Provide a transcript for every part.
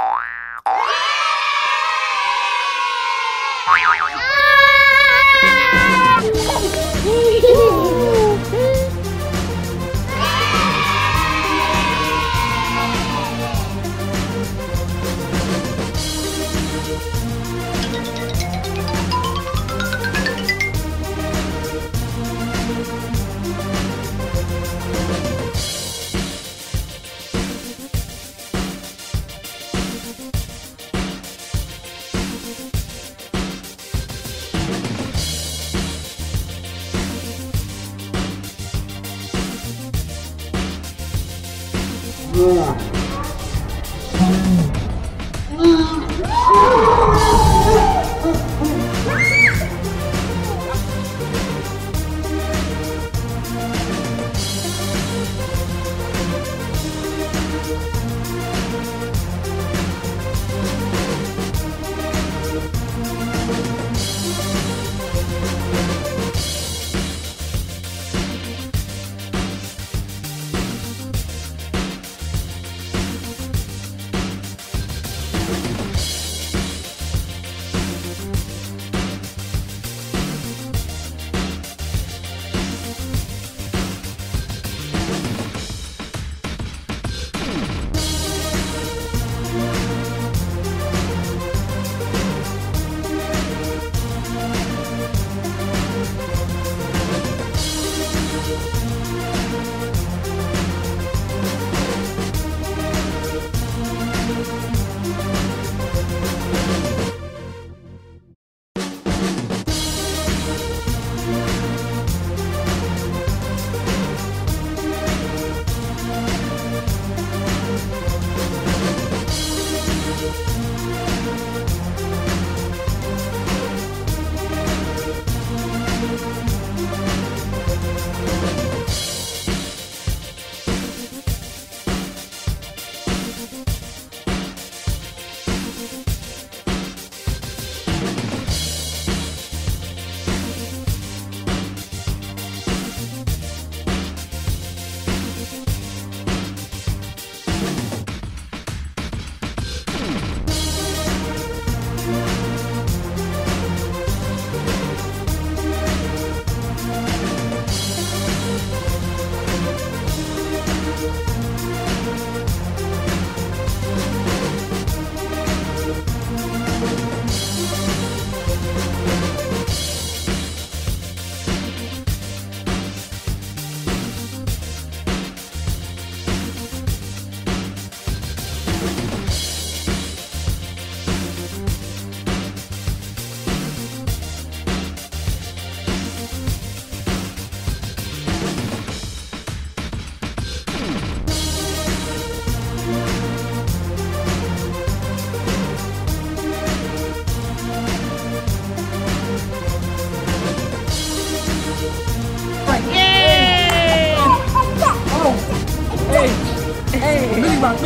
Oh,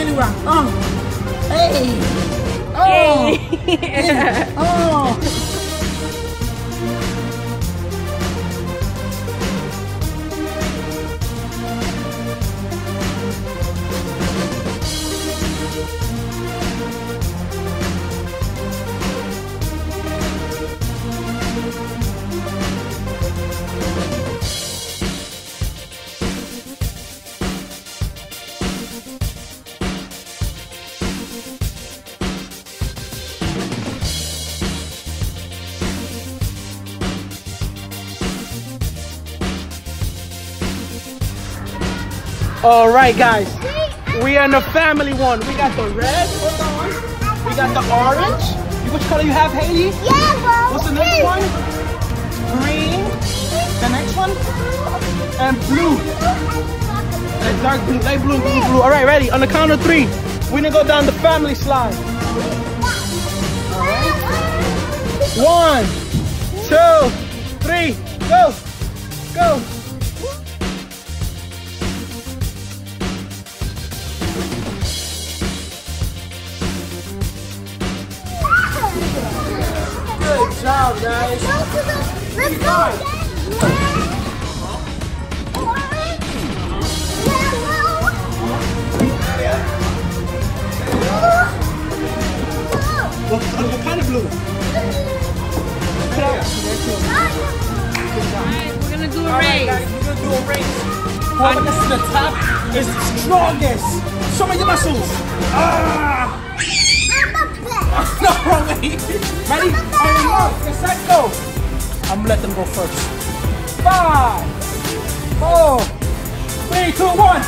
rock, rock. Oh. Hey. Oh. Hey. Oh. All right, guys. We are in the family one. We got the red. We got the orange. Which color you have, Haley? Yellow. What's the next one? Green. The next one? And blue. And dark blue, light blue, blue, blue. All right, ready? On the count of three, we're gonna go down the family slide. One, two, three, go, go. job, guys. Let's go What, kind of blue? Alright, we're gonna do a race. Right, we're gonna do a race. Whoever gets to the top is the strongest. Show me your muscles. Ah! no, wrong way. Ready? Alright, look. Get set, go. I'm gonna let them go first. Five, four, three, two, one.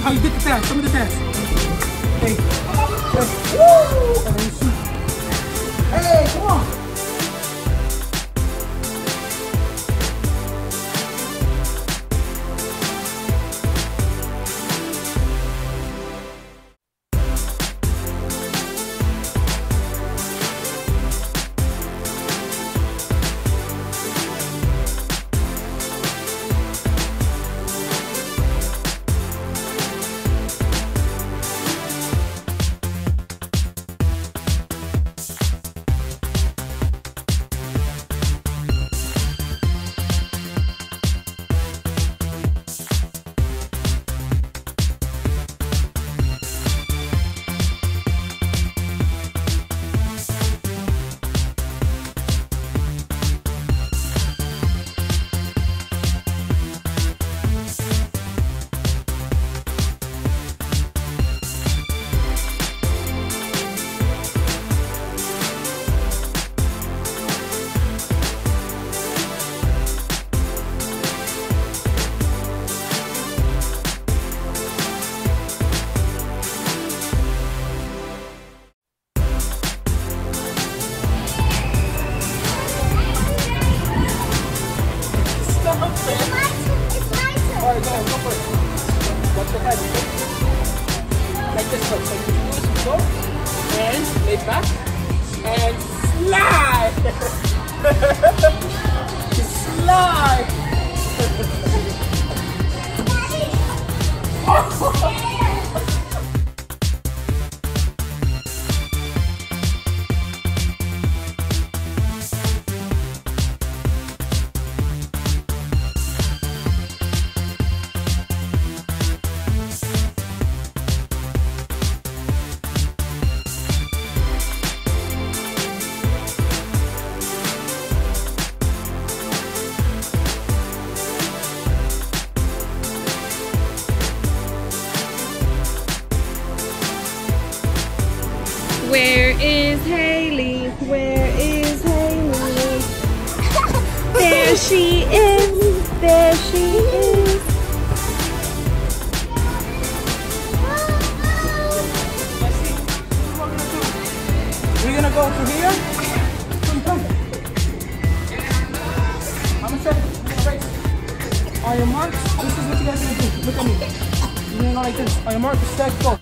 How you did the dance. Show me the dance. Hey. Woo! Hey, come on. Ha ha ha ha! We're gonna go to here. I'm gonna set. On your marks, this is what you guys are gonna do. Look at me. You're gonna go like this. On your marks, set, go.